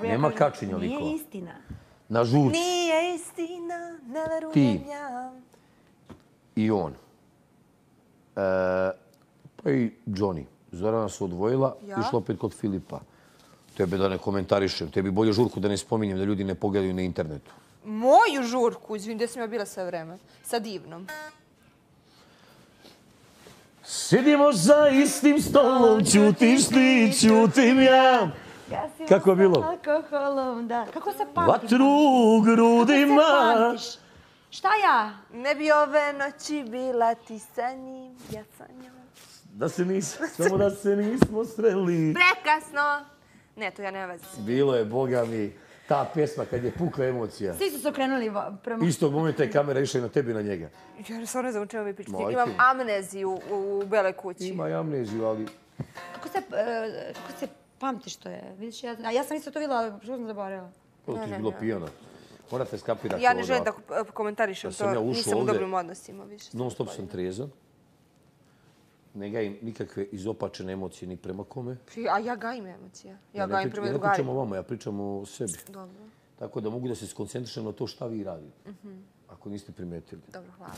dobro. ja Nema kažem, kačinja likova. Nije istina. Na žuti. Nije istina, ne verujem Ti. ja. i on. E, pa i Johnny. Zorana se odvojila, Ja? išla opet kod Filipa. Tebe da ne komentarišem, tebi bolje žurku da ne spominjem, da ljudi ne pogledaju na internetu. Moju žurku, izvim, gdje sam ja bila sve vreme? Sa divnom. Sidimo za istim stolom, ćutiš ti, ćutim ja. Kako je bilo? Alkoholom, da. Kako se pamtiš? Vatru u Kako se grudima. pamtiš? Šta ja? Ne bi ove noći bila ti sa njim, ja sa njom. Da se nismo, samo da se nismo sreli. Prekasno. Ne, to ja nema veze. Bilo je, boga mi, ta pesma kad je pukla emocija. Svi su se okrenuli prema... Istog momenta je kamera išla i na tebi i na njega. Ja stvarno ne znam o čemu vi pričate. Majke Imam mi. amneziju u, u Bele kući. Ima i amneziju, ali Kako se, e, kako se pamtiš to je? Vidiš, ja, a ja sam isto to vidjela, ali što sam zaboravila. to ti je bilo pijano. Morate skapirati Ja ne želim da komentarišem ja to. ušao Nisam u ovde- dobrim odnosima više. non stop sam trijezan. Ne gajim nikakve izopačene emocije ni prema kome. A ja gajim emocije. Ja ne, gajim prema ja ne pričam o drugarima. vama, ja pričam o sebi. Dobro, Tako da mogu da se skoncentrišem na to šta vi radite. Ako niste primetili. dobro, hvala.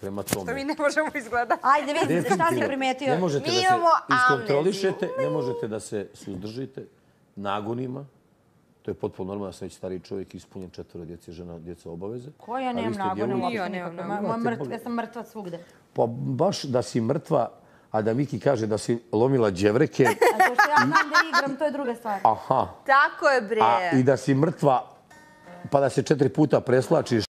Prema To mi tome. ne možemo izgledati. Ajde, vidi, šta si primetio? Ne možete Mi da se iskontrolišete, ne možete da se suzdržite nagonima. To je potpuno normalno, ja sam već stariji čovjek, ispunjen četvora djece, žena, djeca obaveze. Ko ja nemam uopšte Ja nemam. Ja sam mrtva svugde. Pa baš da si mrtva, a da Miki kaže da si lomila dževreke, A to što ja znam da igram, to je druga stvar. aha, Tako je, bre. a i da si mrtva, pa da se četiri puta preslačiš.